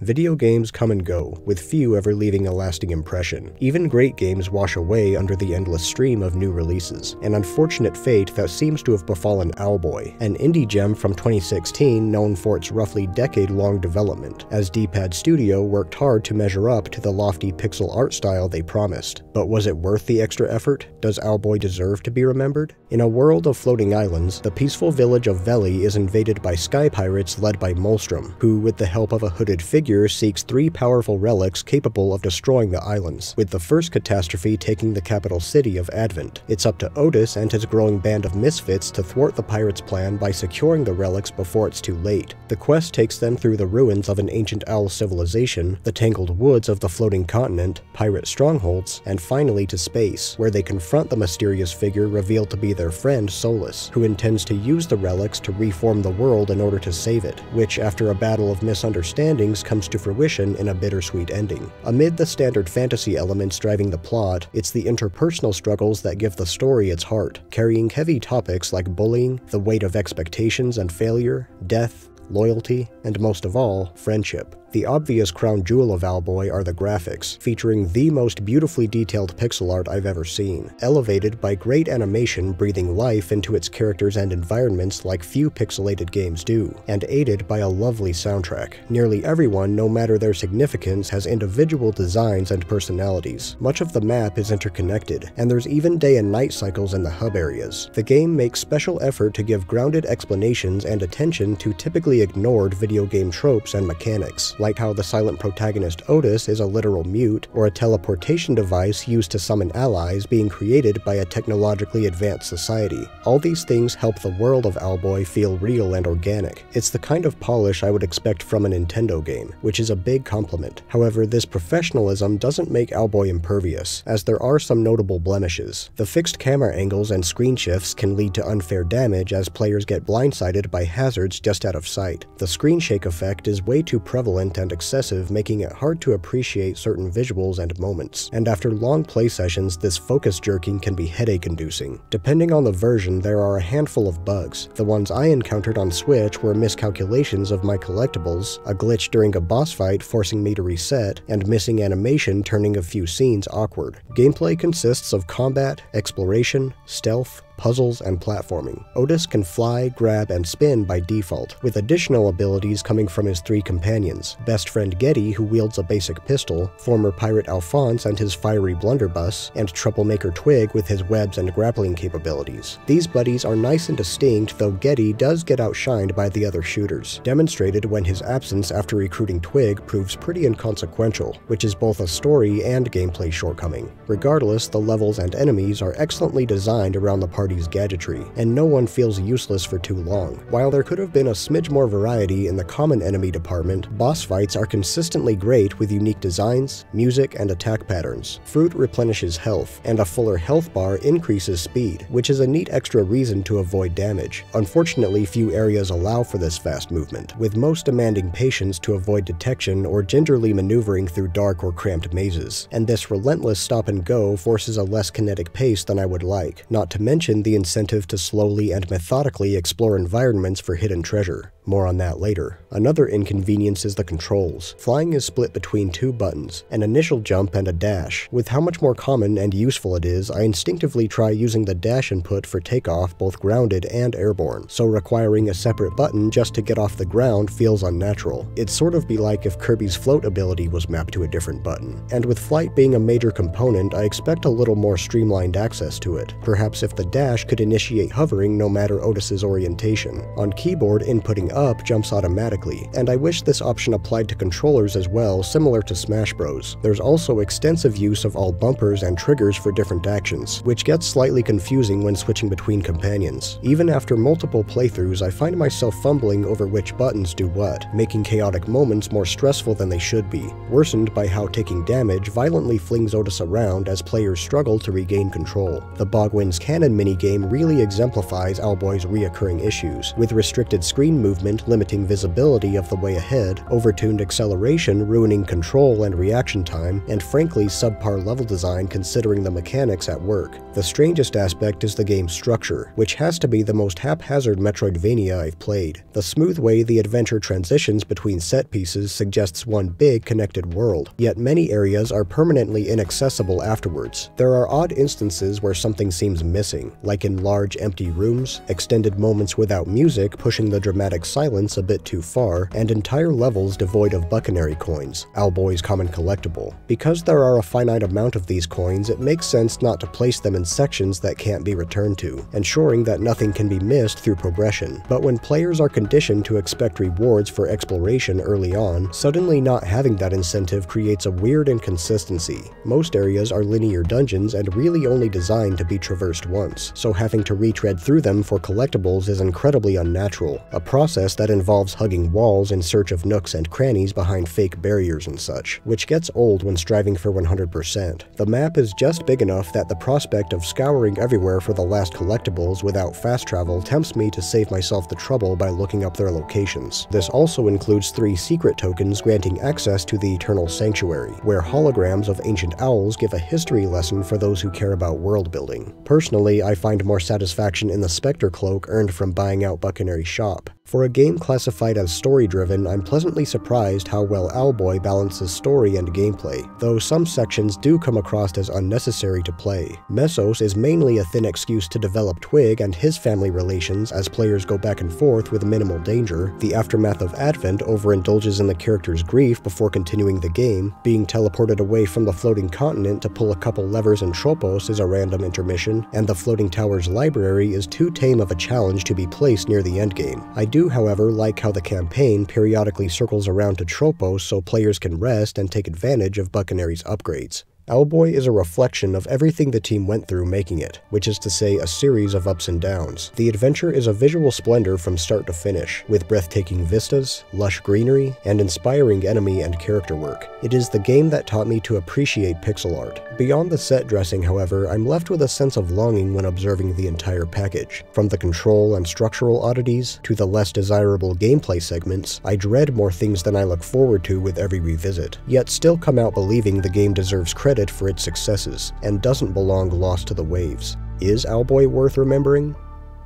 Video games come and go, with few ever leaving a lasting impression. Even great games wash away under the endless stream of new releases, an unfortunate fate that seems to have befallen Owlboy, an indie gem from 2016 known for its roughly decade-long development, as D-Pad Studio worked hard to measure up to the lofty pixel art style they promised. But was it worth the extra effort? Does Owlboy deserve to be remembered? In a world of floating islands, the peaceful village of Vellie is invaded by sky pirates led by Molstrom, who, with the help of a hooded figure figure seeks three powerful relics capable of destroying the islands, with the first catastrophe taking the capital city of Advent. It's up to Otis and his growing band of misfits to thwart the pirates' plan by securing the relics before it's too late. The quest takes them through the ruins of an ancient owl civilization, the tangled woods of the floating continent, pirate strongholds, and finally to space, where they confront the mysterious figure revealed to be their friend Solus, who intends to use the relics to reform the world in order to save it, which after a battle of misunderstandings comes comes to fruition in a bittersweet ending. Amid the standard fantasy elements driving the plot, it's the interpersonal struggles that give the story its heart, carrying heavy topics like bullying, the weight of expectations and failure, death, loyalty, and most of all, friendship. The obvious crown jewel of Owlboy are the graphics, featuring the most beautifully detailed pixel art I've ever seen, elevated by great animation breathing life into its characters and environments like few pixelated games do, and aided by a lovely soundtrack. Nearly everyone, no matter their significance, has individual designs and personalities. Much of the map is interconnected, and there's even day and night cycles in the hub areas. The game makes special effort to give grounded explanations and attention to typically ignored video game tropes and mechanics, like how the silent protagonist Otis is a literal mute, or a teleportation device used to summon allies being created by a technologically advanced society. All these things help the world of Owlboy feel real and organic. It's the kind of polish I would expect from a Nintendo game, which is a big compliment. However, this professionalism doesn't make Owlboy impervious, as there are some notable blemishes. The fixed camera angles and screen shifts can lead to unfair damage as players get blindsided by hazards just out of sight. The screen shake effect is way too prevalent and excessive, making it hard to appreciate certain visuals and moments. And after long play sessions, this focus jerking can be headache-inducing. Depending on the version, there are a handful of bugs. The ones I encountered on Switch were miscalculations of my collectibles, a glitch during a boss fight forcing me to reset, and missing animation turning a few scenes awkward. Gameplay consists of combat, exploration, stealth, puzzles, and platforming. Otis can fly, grab, and spin by default, with additional abilities coming from his three companions, best friend Geddy, who wields a basic pistol, former pirate Alphonse and his fiery blunderbuss, and troublemaker Twig with his webs and grappling capabilities. These buddies are nice and distinct, though Geddy does get outshined by the other shooters, demonstrated when his absence after recruiting Twig proves pretty inconsequential, which is both a story and gameplay shortcoming. Regardless, the levels and enemies are excellently designed around the party party's gadgetry, and no one feels useless for too long. While there could have been a smidge more variety in the common enemy department, boss fights are consistently great with unique designs, music, and attack patterns. Fruit replenishes health, and a fuller health bar increases speed, which is a neat extra reason to avoid damage. Unfortunately, few areas allow for this fast movement, with most demanding patience to avoid detection or gingerly maneuvering through dark or cramped mazes, and this relentless stop and go forces a less kinetic pace than I would like, not to mention the incentive to slowly and methodically explore environments for hidden treasure. More on that later. Another inconvenience is the controls. Flying is split between two buttons, an initial jump and a dash. With how much more common and useful it is, I instinctively try using the dash input for takeoff both grounded and airborne, so requiring a separate button just to get off the ground feels unnatural. It'd sort of be like if Kirby's float ability was mapped to a different button. And with flight being a major component, I expect a little more streamlined access to it. Perhaps if the dash could initiate hovering no matter Otis's orientation. On keyboard, inputting up jumps automatically, and I wish this option applied to controllers as well, similar to Smash Bros. There's also extensive use of all bumpers and triggers for different actions, which gets slightly confusing when switching between companions. Even after multiple playthroughs, I find myself fumbling over which buttons do what, making chaotic moments more stressful than they should be, worsened by how taking damage violently flings Otis around as players struggle to regain control. The Bogwin's Cannon minigame really exemplifies Owlboy's reoccurring issues, with restricted screen movement limiting visibility of the way ahead, overtuned acceleration ruining control and reaction time, and frankly subpar level design considering the mechanics at work. The strangest aspect is the game's structure, which has to be the most haphazard Metroidvania I've played. The smooth way the adventure transitions between set pieces suggests one big connected world, yet many areas are permanently inaccessible afterwards. There are odd instances where something seems missing, like in large empty rooms, extended moments without music pushing the dramatic silence a bit too far, and entire levels devoid of Buccanary coins, Owlboy's common collectible. Because there are a finite amount of these coins, it makes sense not to place them in sections that can't be returned to, ensuring that nothing can be missed through progression. But when players are conditioned to expect rewards for exploration early on, suddenly not having that incentive creates a weird inconsistency. Most areas are linear dungeons and really only designed to be traversed once, so having to retread through them for collectibles is incredibly unnatural, a process that involves hugging walls in search of nooks and crannies behind fake barriers and such, which gets old when striving for 100%. The map is just big enough that the prospect of scouring everywhere for the last collectibles without fast travel tempts me to save myself the trouble by looking up their locations. This also includes three secret tokens granting access to the Eternal Sanctuary, where holograms of ancient owls give a history lesson for those who care about world building. Personally, I find more satisfaction in the Spectre Cloak earned from buying out Buccanary's shop. For a game classified as story-driven, I'm pleasantly surprised how well Owlboy balances story and gameplay, though some sections do come across as unnecessary to play. Mesos is mainly a thin excuse to develop Twig and his family relations as players go back and forth with minimal danger. The aftermath of Advent overindulges in the character's grief before continuing the game. Being teleported away from the floating continent to pull a couple levers in Tropos is a random intermission, and the floating tower's library is too tame of a challenge to be placed near the endgame. I do do, however, like how the campaign periodically circles around to Tropos so players can rest and take advantage of Buccanary's upgrades. Owlboy is a reflection of everything the team went through making it, which is to say a series of ups and downs. The adventure is a visual splendor from start to finish, with breathtaking vistas, lush greenery, and inspiring enemy and character work. It is the game that taught me to appreciate pixel art. Beyond the set dressing, however, I'm left with a sense of longing when observing the entire package. From the control and structural oddities, to the less desirable gameplay segments, I dread more things than I look forward to with every revisit, yet still come out believing the game deserves credit credit for its successes and doesn't belong lost to the waves. Is Owlboy worth remembering?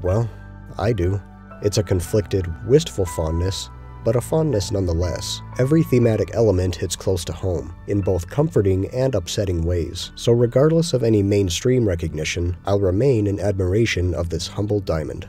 Well, I do. It's a conflicted, wistful fondness, but a fondness nonetheless. Every thematic element hits close to home, in both comforting and upsetting ways, so regardless of any mainstream recognition, I'll remain in admiration of this humble diamond.